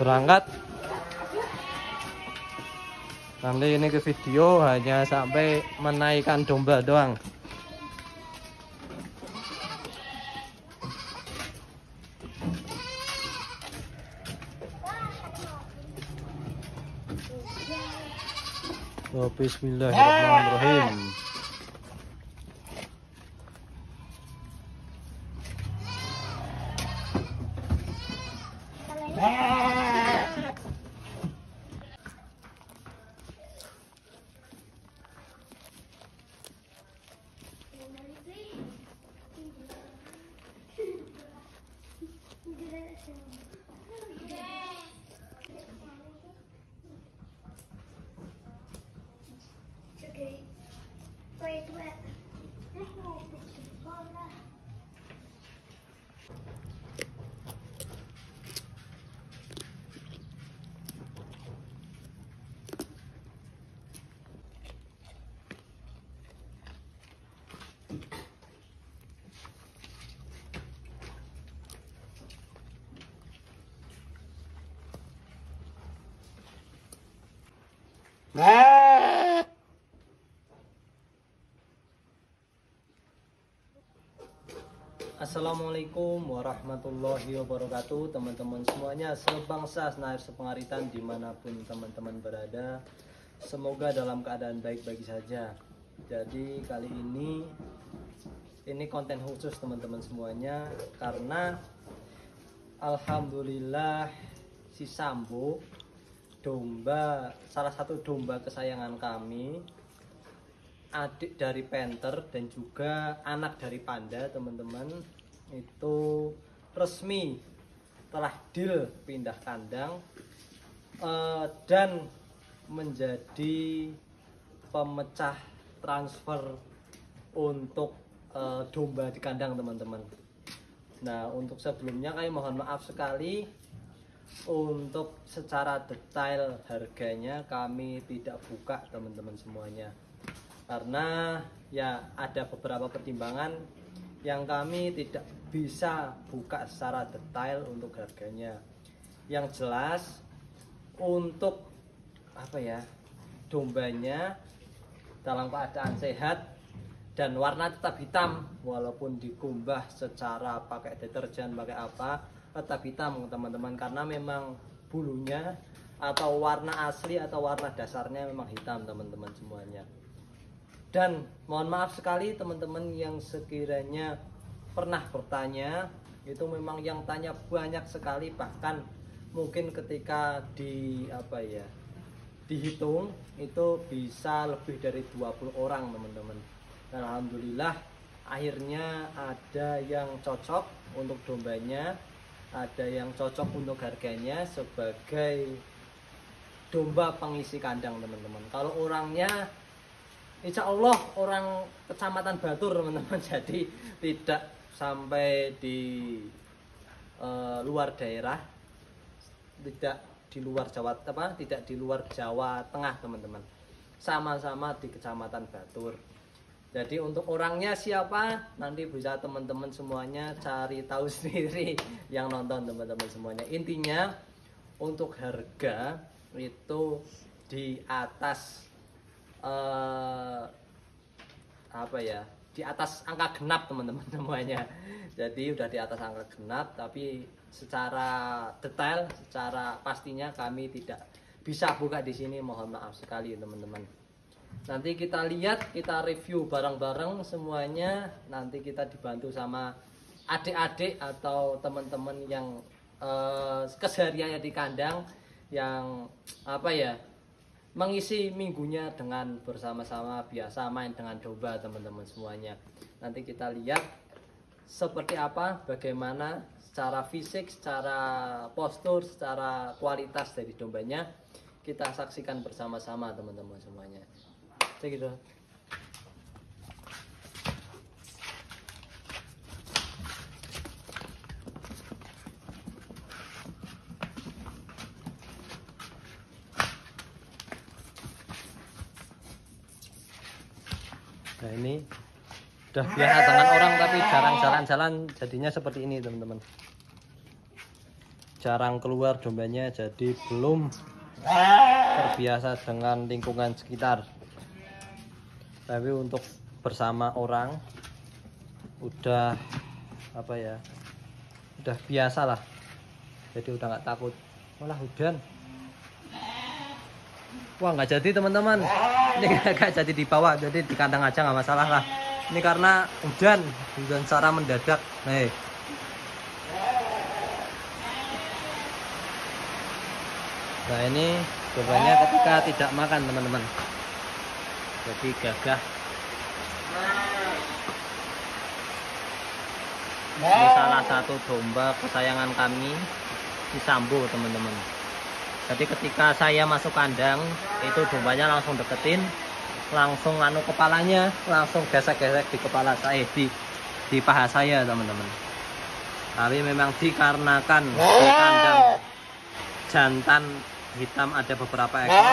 berangkat nanti ini ke video hanya sampai menaikkan domba doang Oh, Bismillahirrahmanirrahim. Okay. Assalamualaikum warahmatullahi wabarakatuh Teman-teman semuanya. Sebangsa senair sepengaritan Di mana pun teman-teman berada. Semoga dalam keadaan baik-baik saja. Jadi kali ini Ini konten khusus teman-teman semuanya Karena Alhamdulillah Si Sambo Domba Salah satu domba kesayangan kami adik dari Panther dan juga anak dari Panda teman-teman itu resmi telah deal pindah kandang eh, dan menjadi pemecah transfer untuk eh, domba di kandang teman-teman. Nah untuk sebelumnya kami mohon maaf sekali untuk secara detail harganya kami tidak buka teman-teman semuanya karena ya ada beberapa pertimbangan yang kami tidak bisa buka secara detail untuk harganya. Yang jelas untuk apa ya dombanya dalam keadaan sehat dan warna tetap hitam walaupun dikumbah secara pakai deterjen pakai apa tetap hitam teman-teman karena memang bulunya atau warna asli atau warna dasarnya memang hitam teman-teman semuanya. Dan mohon maaf sekali teman-teman yang sekiranya pernah bertanya itu memang yang tanya banyak sekali bahkan mungkin ketika di apa ya dihitung itu bisa lebih dari 20 orang teman-teman. Dan alhamdulillah akhirnya ada yang cocok untuk dombanya ada yang cocok untuk harganya sebagai domba pengisi kandang teman-teman. Kalau orangnya Insya Allah orang kecamatan Batur teman-teman. Jadi tidak sampai di uh, luar daerah tidak di luar Jawa apa tidak di luar Jawa Tengah teman-teman. Sama-sama di kecamatan Batur jadi untuk orangnya siapa? Nanti bisa teman-teman semuanya cari tahu sendiri yang nonton teman-teman semuanya. Intinya untuk harga itu di atas uh, apa ya? Di atas angka genap teman-teman semuanya. Jadi udah di atas angka genap tapi secara detail secara pastinya kami tidak bisa buka di sini. Mohon maaf sekali teman-teman nanti kita lihat kita review bareng-bareng semuanya. Nanti kita dibantu sama adik-adik atau teman-teman yang uh, kesehariannya di kandang yang apa ya mengisi minggunya dengan bersama-sama biasa main dengan domba teman-teman semuanya. Nanti kita lihat seperti apa bagaimana secara fisik secara postur secara kualitas dari dombanya. Kita saksikan bersama-sama teman-teman semuanya gitu Nah ini udah biasa dengan orang tapi jarang jalan-jalan jadinya seperti ini teman-teman. jarang keluar dombanya jadi belum terbiasa dengan lingkungan sekitar tapi untuk bersama orang udah apa ya udah biasa lah. Jadi udah nggak takut. Malah hujan. Wah nggak jadi teman-teman. Ini nggak jadi di bawah jadi di kandang aja nggak masalah lah. Ini karena hujan hujan secara mendadak. Nih. Nah ini cobaannya ketika tidak makan teman-teman jadi gagah. Ini salah satu domba kesayangan kami. Di Sambo teman-teman. Jadi ketika saya masuk kandang itu dombanya langsung deketin. Langsung anu kepalanya langsung gesek-gesek di kepala saya di di paha saya teman-teman. Tapi memang dikarenakan di kandang jantan hitam ada beberapa ekor.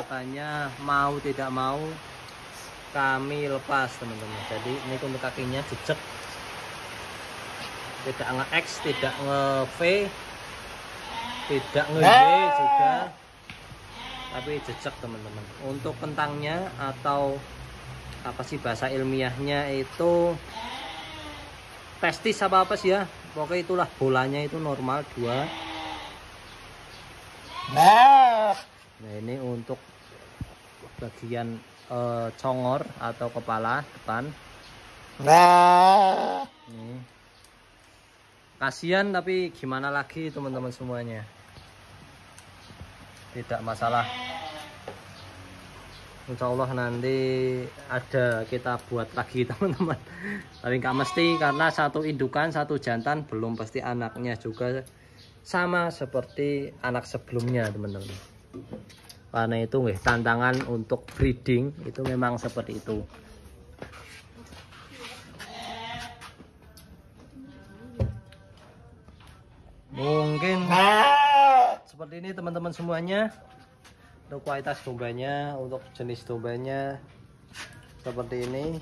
Makanya mau tidak mau kami lepas teman-teman. Jadi ini untuk kakinya jejak. Tidak nge-X tidak nge-V tidak nge-Y juga. Tapi jejak teman-teman. Untuk kentangnya atau apa sih bahasa ilmiahnya itu testis apa apa sih ya. Pokoknya itulah bolanya itu normal dua Nah ini untuk bagian eh, congor atau kepala depan. Nih. Kasihan tapi gimana lagi teman-teman semuanya. Tidak masalah. Insya Allah nanti ada kita buat lagi teman-teman. Tapi nggak mesti karena satu indukan satu jantan belum pasti anaknya juga sama seperti anak sebelumnya teman-teman. Karena itu nih tantangan untuk breeding itu memang seperti itu. Mungkin seperti ini teman-teman semuanya. Untuk kualitas dombanya untuk jenis dombanya seperti ini.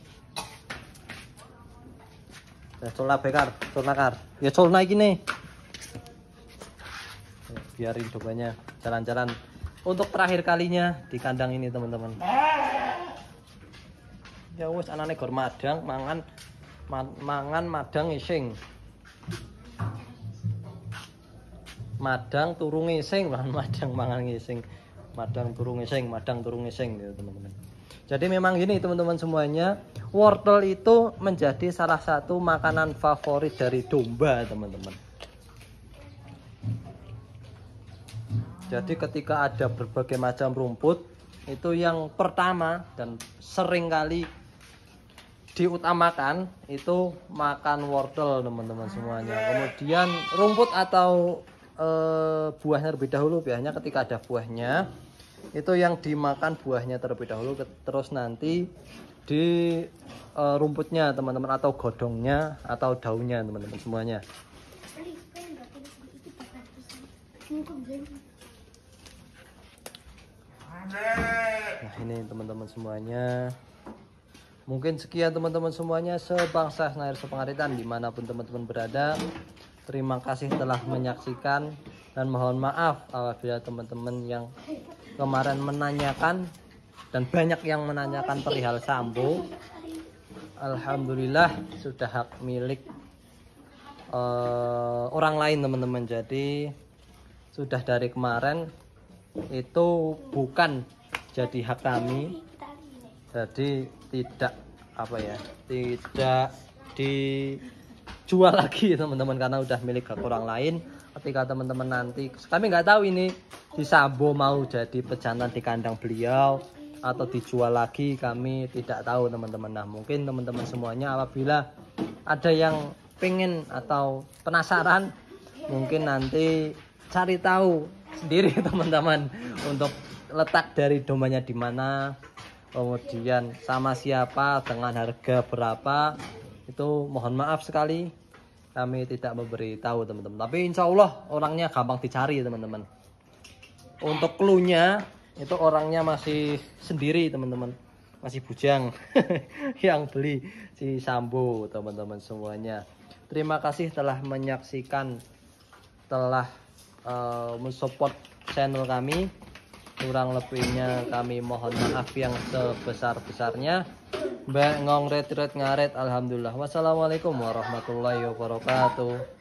Ya colna bekar colna kar. Ya colna ini biarin dombanya jalan-jalan. Untuk terakhir kalinya di kandang ini teman-teman. Ya wes anaknya gor madang mangan ma- mangan madang ising. Madang turu ngising madang mangan ngising madang turu ngising madang turu ngising gitu teman-teman. Jadi memang gini teman-teman semuanya wortel itu menjadi salah satu makanan favorit dari domba teman-teman Jadi ketika ada berbagai macam rumput itu yang pertama dan sering kali diutamakan itu makan wortel teman-teman semuanya. Kemudian rumput atau eh, buahnya terlebih dahulu biasanya ketika ada buahnya itu yang dimakan buahnya terlebih dahulu terus nanti di eh, rumputnya teman-teman atau godongnya atau daunnya teman-teman semuanya. Ali, pengen nggak tulis sedikit bakal tulis. Ini kok gini? Nah ini teman-teman semuanya. Mungkin sekian teman-teman semuanya Sebangsa Senair Sepengaritan Di mana pun teman-teman berada. Terima kasih telah menyaksikan Dan mohon maaf apabila teman-teman yang kemarin menanyakan Dan banyak yang menanyakan perihal sambo Alhamdulillah sudah hak milik eh, orang lain teman-teman. Jadi sudah dari kemarin itu bukan jadi hak kami jadi tidak apa ya tidak dijual lagi teman-teman karena udah milik hak orang lain. Ketika teman-teman nanti kami nggak tahu ini di Sambo mau jadi pejantan di kandang beliau atau dijual lagi kami tidak tahu teman-teman. Nah mungkin teman-teman semuanya apabila ada yang pengen atau penasaran mungkin nanti cari tahu sendiri teman-teman untuk letak dari dombanya di mana kemudian sama siapa dengan harga berapa itu mohon maaf sekali. Kami tidak memberi tahu teman-teman. Tapi insya Allah orangnya gampang dicari teman-teman. Untuk clue-nya itu orangnya masih sendiri teman-teman. Masih bujang yang beli si Sambo teman-teman semuanya. Terima kasih telah menyaksikan telah eh, mensupport channel kami. Kurang lebihnya kami mohon maaf yang sebesar-besarnya. Mbak ngong ret ret ngaret alhamdulillah. Wassalamualaikum warahmatullahi wabarakatuh.